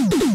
you